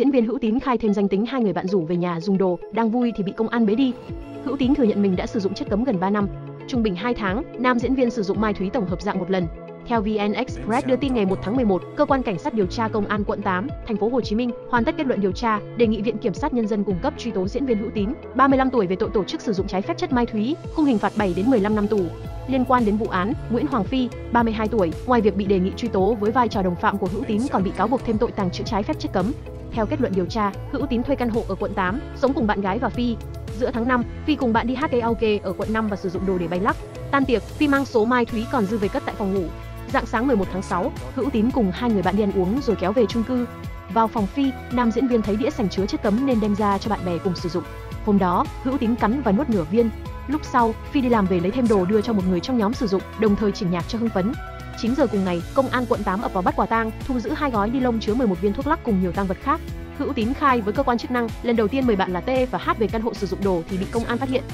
Diễn viên Hữu Tín khai thêm danh tính hai người bạn rủ về nhà dùng đồ, đang vui thì bị công an bế đi. Hữu Tín thừa nhận mình đã sử dụng chất cấm gần 3 năm. Trung bình 2 tháng, nam diễn viên sử dụng ma túy tổng hợp dạng một lần. Theo VN Express đưa tin ngày 1 tháng 11, cơ quan cảnh sát điều tra công an quận 8, thành phố Hồ Chí Minh hoàn tất kết luận điều tra, đề nghị viện kiểm sát nhân dân cung cấp truy tố diễn viên Hữu Tín, 35 tuổi về tội tổ chức sử dụng trái phép chất ma túy, khung hình phạt 7 đến 15 năm tù. Liên quan đến vụ án, Nguyễn Hoàng Phi, 32 tuổi, ngoài việc bị đề nghị truy tố với vai trò đồng phạm của Hữu Tín còn bị cáo buộc thêm tội tàng trữ trái phép chất cấm. Theo kết luận điều tra, Hữu Tín thuê căn hộ ở quận 8, sống cùng bạn gái và Phi. Giữa tháng 5, Phi cùng bạn đi hát karaoke ở quận 5 và sử dụng đồ để bay lắc. Tan tiệc, Phi mang số mai thúy còn dư về cất tại phòng ngủ. Dạng sáng 11 tháng 6, Hữu Tín cùng hai người bạn đi ăn uống rồi kéo về chung cư. Vào phòng Phi, nam diễn viên thấy đĩa sành chứa chất cấm nên đem ra cho bạn bè cùng sử dụng. Hôm đó, Hữu Tín cắn và nuốt nửa viên. Lúc sau, Phi đi làm về lấy thêm đồ đưa cho một người trong nhóm sử dụng, đồng thời chỉnh nhạc cho hưng phấn. 9 giờ cùng ngày, công an quận 8 ập vào bắt quả tang, thu giữ hai gói ni lông chứa 11 viên thuốc lắc cùng nhiều tăng vật khác. Hữu Tín khai với cơ quan chức năng, lần đầu tiên mời bạn là T và H về căn hộ sử dụng đồ thì bị công an phát hiện.